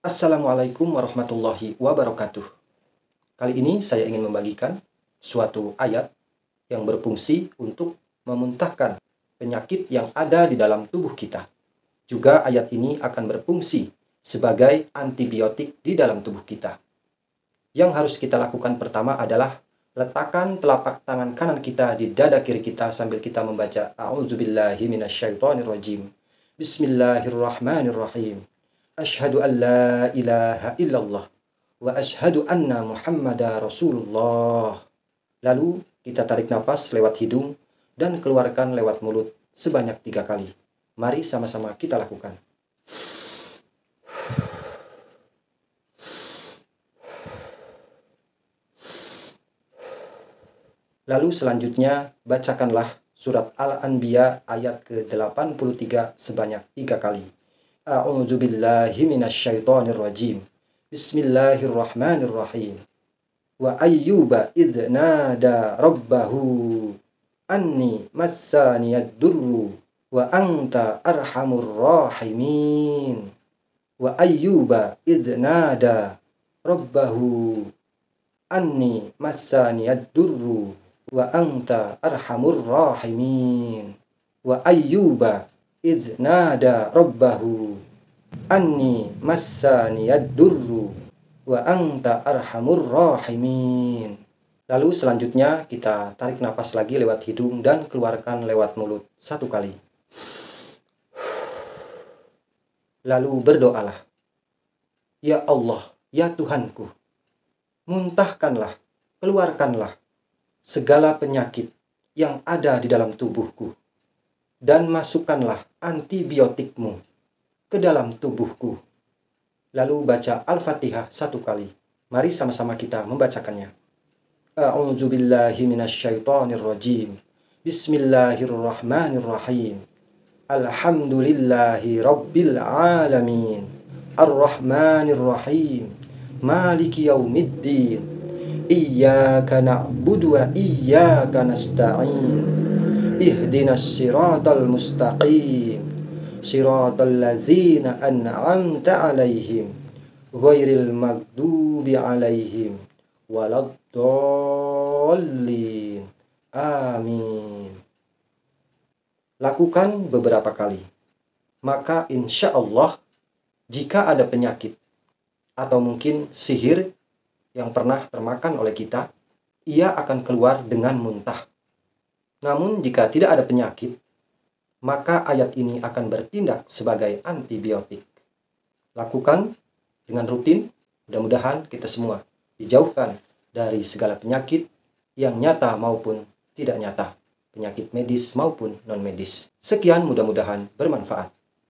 Assalamualaikum warahmatullahi wabarakatuh. Kali ini saya ingin membagikan suatu ayat yang berfungsi untuk memuntahkan penyakit yang ada di dalam tubuh kita. Juga ayat ini akan berfungsi sebagai antibiotik di dalam tubuh kita. Yang harus kita lakukan pertama adalah letakkan telapak tangan kanan kita di dada kiri kita sambil kita membaca A'udzubillahi minasyaitonirrajim. Bismillahirrahmanirrahim. Ashhadu an la ilaha illallah wa ashhadu anna Muhammada Rasulullah. Lalu kita tarik nafas lewat hidung dan keluarkan lewat mulut sebanyak tiga kali. Mari sama-sama kita lakukan. Lalu selanjutnya bacakanlah surat Al-Anbiya ayat ke-83 sebanyak tiga kali. A'udzu billahi minasyaitonir rajim. Bismillahirrahmanirrahim. Wa ayyuba idz nada rabbahu anni massaniyad durru wa anta arhamur rahimin. Wa ayyuba idz nada rabbahu anni massaniyad durru wa anta arhamur rahimin wa ayyuba iz nada rabbahu anni massani durru wa anta arhamur rahimin. Lalu selanjutnya kita tarik nafas lagi lewat hidung dan keluarkan lewat mulut satu kali. Lalu berdoalah ya Allah ya Tuhanku muntahkanlah keluarkanlah segala penyakit yang ada di dalam tubuhku, dan masukkanlah antibiotikmu ke dalam tubuhku. Lalu baca Al-Fatihah satu kali. Mari sama-sama kita membacakannya. A'udzu billahi minasyaitonir rajim. Bismillahirrahmanirrahim. Alhamdulillahi rabbil alamin. Arrahmanirrahim. Maliki yaumiddin. Iyyaka na'budu wa iyyaka nasta'in ihdinas siratal mustaqim siratal ladzina an'amta alaihim ghairil magdubi alaihim waladdallin amin lakukan beberapa kali. Maka insya Allah jika ada penyakit atau mungkin sihir yang pernah termakan oleh kita ia akan keluar dengan muntah. Namun jika tidak ada penyakit, maka ayat ini akan bertindak sebagai antibiotik. Lakukan dengan rutin, mudah-mudahan kita semua dijauhkan dari segala penyakit yang nyata maupun tidak nyata, penyakit medis maupun non-medis. Sekian mudah-mudahan bermanfaat.